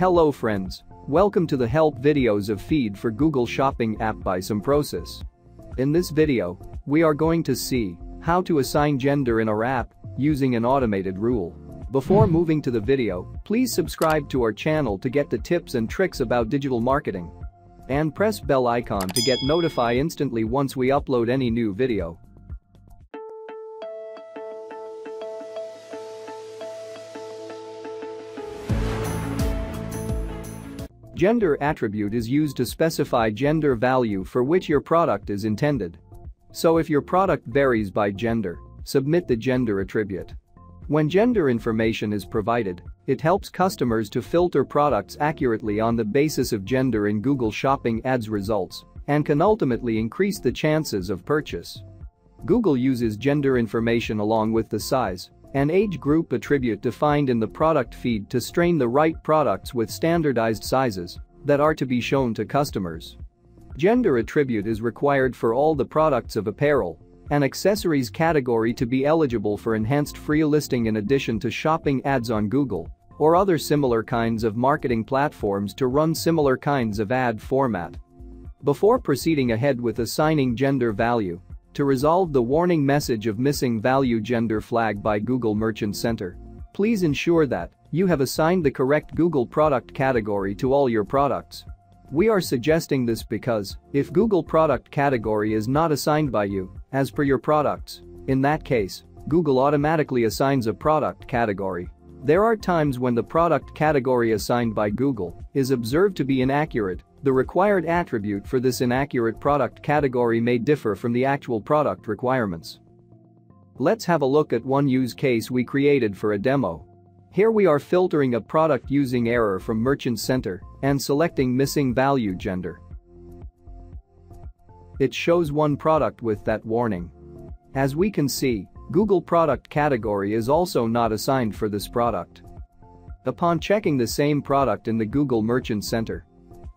Hello friends. Welcome to the help videos of feed for Google Shopping app by Simprosys. In this video, we are going to see how to assign gender in our app using an automated rule. Before moving to the video, please subscribe to our channel to get the tips and tricks about digital marketing. And press bell icon to get notify instantly once we upload any new video. Gender attribute is used to specify gender value for which your product is intended. So if your product varies by gender, submit the gender attribute. When gender information is provided, it helps customers to filter products accurately on the basis of gender in Google Shopping Ads results and can ultimately increase the chances of purchase. Google uses gender information along with the size, an age group attribute defined in the product feed to strain the right products with standardized sizes that are to be shown to customers. Gender attribute is required for all the products of apparel and accessories category to be eligible for enhanced free listing in addition to shopping ads on Google or other similar kinds of marketing platforms to run similar kinds of ad format. Before proceeding ahead with assigning gender value, to resolve the warning message of missing value gender flag by Google Merchant Center. Please ensure that you have assigned the correct Google product category to all your products. We are suggesting this because, if Google product category is not assigned by you, as per your products, in that case, Google automatically assigns a product category. There are times when the product category assigned by Google is observed to be inaccurate the required attribute for this inaccurate product category may differ from the actual product requirements. Let's have a look at one use case we created for a demo. Here we are filtering a product using error from Merchant Center and selecting missing value gender. It shows one product with that warning. As we can see, Google product category is also not assigned for this product. Upon checking the same product in the Google Merchant Center,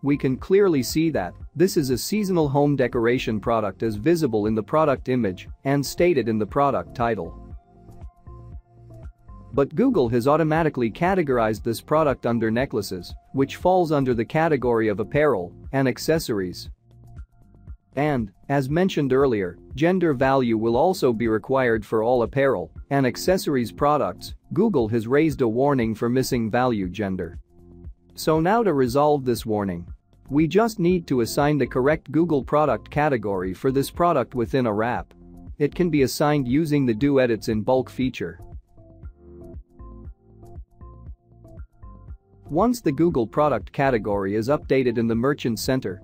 we can clearly see that this is a seasonal home decoration product as visible in the product image and stated in the product title. But Google has automatically categorized this product under necklaces, which falls under the category of apparel and accessories. And, as mentioned earlier, gender value will also be required for all apparel and accessories products. Google has raised a warning for missing value gender. So now to resolve this warning, we just need to assign the correct Google product category for this product within a wrap. It can be assigned using the Do Edits in Bulk feature. Once the Google product category is updated in the Merchant Center,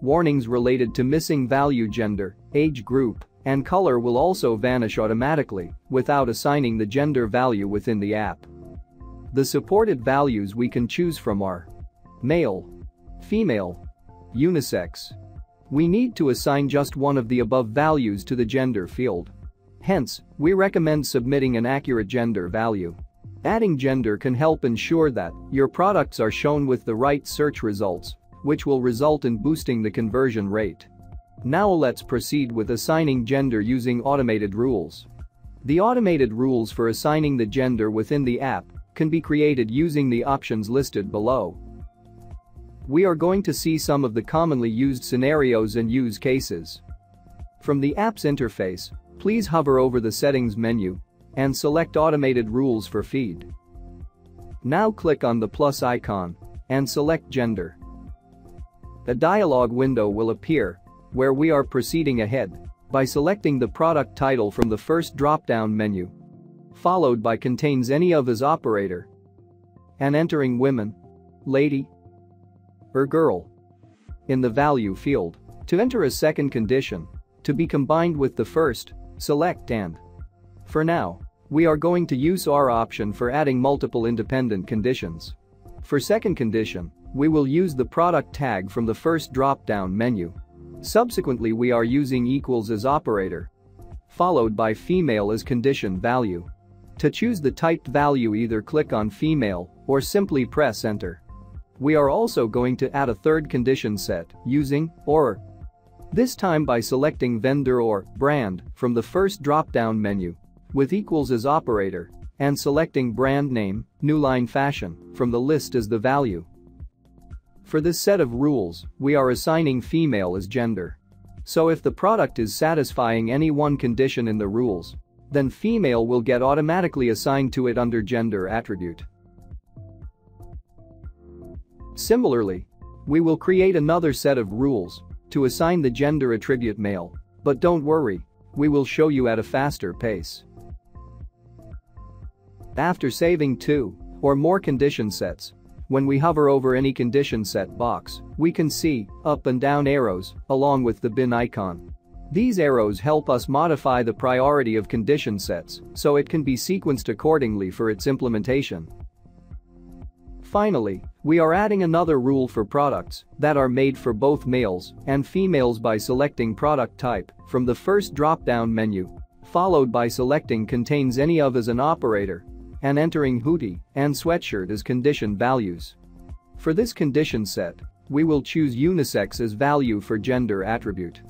warnings related to missing value gender, age group, and color will also vanish automatically without assigning the gender value within the app. The supported values we can choose from are male, female, unisex. We need to assign just one of the above values to the gender field. Hence, we recommend submitting an accurate gender value. Adding gender can help ensure that your products are shown with the right search results, which will result in boosting the conversion rate. Now let's proceed with assigning gender using automated rules. The automated rules for assigning the gender within the app can be created using the options listed below we are going to see some of the commonly used scenarios and use cases. From the app's interface, please hover over the settings menu and select automated rules for feed. Now click on the plus icon and select gender. A dialog window will appear where we are proceeding ahead by selecting the product title from the first drop-down menu followed by contains any of as operator and entering women, lady, or girl. In the value field, to enter a second condition, to be combined with the first, select and. For now, we are going to use our option for adding multiple independent conditions. For second condition, we will use the product tag from the first drop-down menu. Subsequently we are using equals as operator. Followed by female as condition value. To choose the typed value either click on female or simply press enter. We are also going to add a third condition set using or. This time by selecting vendor or brand from the first drop-down menu with equals as operator and selecting brand name, new line fashion, from the list as the value. For this set of rules, we are assigning female as gender. So if the product is satisfying any one condition in the rules, then female will get automatically assigned to it under gender attribute. Similarly, we will create another set of rules to assign the gender attribute male, but don't worry, we will show you at a faster pace. After saving two or more condition sets, when we hover over any condition set box, we can see up and down arrows along with the bin icon. These arrows help us modify the priority of condition sets so it can be sequenced accordingly for its implementation. Finally, we are adding another rule for products that are made for both males and females by selecting product type from the first drop-down menu, followed by selecting contains any of as an operator and entering hoodie and sweatshirt as condition values. For this condition set, we will choose unisex as value for gender attribute.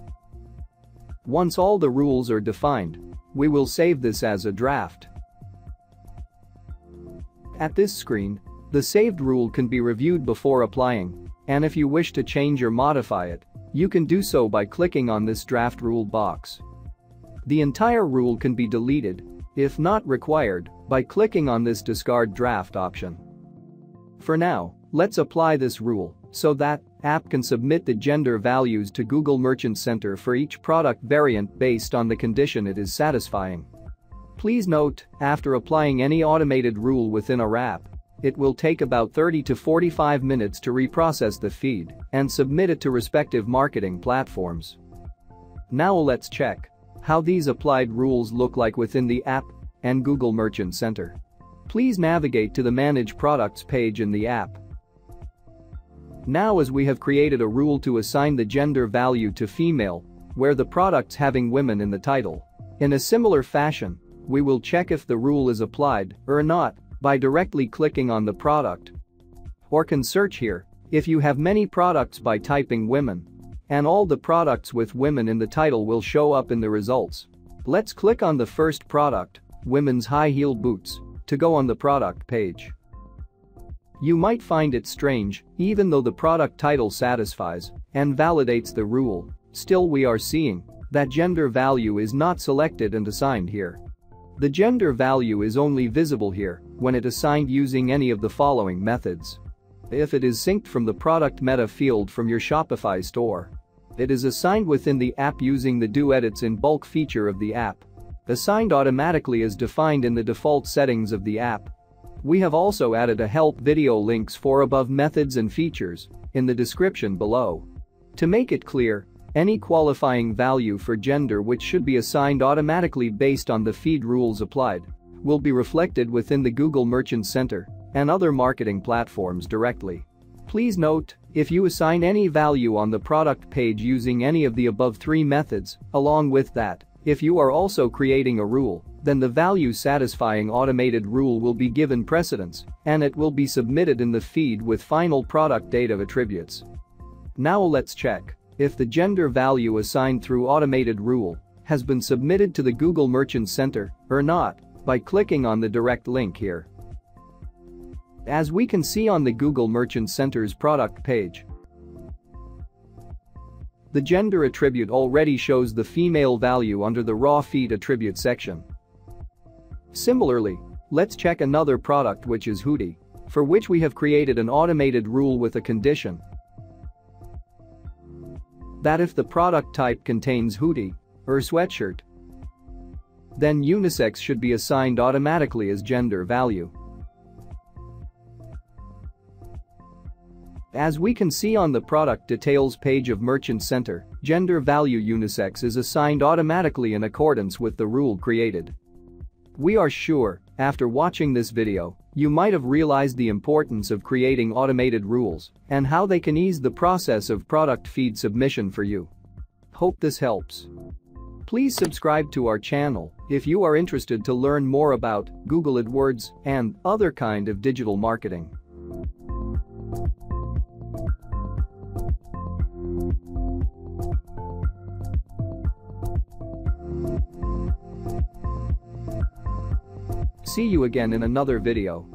Once all the rules are defined, we will save this as a draft. At this screen, the saved rule can be reviewed before applying, and if you wish to change or modify it, you can do so by clicking on this draft rule box. The entire rule can be deleted, if not required, by clicking on this discard draft option. For now, let's apply this rule so that app can submit the gender values to Google Merchant Center for each product variant based on the condition it is satisfying. Please note, after applying any automated rule within a app, it will take about 30 to 45 minutes to reprocess the feed and submit it to respective marketing platforms. Now let's check how these applied rules look like within the app and Google Merchant Center. Please navigate to the Manage Products page in the app now as we have created a rule to assign the gender value to female, where the products having women in the title. In a similar fashion, we will check if the rule is applied or not by directly clicking on the product. Or can search here if you have many products by typing women. And all the products with women in the title will show up in the results. Let's click on the first product, women's high heel boots, to go on the product page. You might find it strange, even though the product title satisfies and validates the rule, still we are seeing that gender value is not selected and assigned here. The gender value is only visible here when it assigned using any of the following methods. If it is synced from the product meta field from your Shopify store. It is assigned within the app using the Do Edits in Bulk feature of the app. Assigned automatically as defined in the default settings of the app we have also added a help video links for above methods and features in the description below. To make it clear, any qualifying value for gender which should be assigned automatically based on the feed rules applied will be reflected within the Google Merchant Center and other marketing platforms directly. Please note, if you assign any value on the product page using any of the above three methods, along with that, if you are also creating a rule, then the value satisfying automated rule will be given precedence and it will be submitted in the feed with final product data attributes. Now let's check if the gender value assigned through automated rule has been submitted to the Google Merchant Center or not by clicking on the direct link here. As we can see on the Google Merchant Center's product page, the gender attribute already shows the female value under the raw feed attribute section. Similarly, let's check another product which is hoodie, for which we have created an automated rule with a condition that if the product type contains hoodie or sweatshirt, then unisex should be assigned automatically as gender value. As we can see on the product details page of Merchant Center, gender value unisex is assigned automatically in accordance with the rule created. We are sure, after watching this video, you might have realized the importance of creating automated rules and how they can ease the process of product feed submission for you. Hope this helps. Please subscribe to our channel if you are interested to learn more about Google AdWords and other kind of digital marketing. See you again in another video.